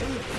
Ugh.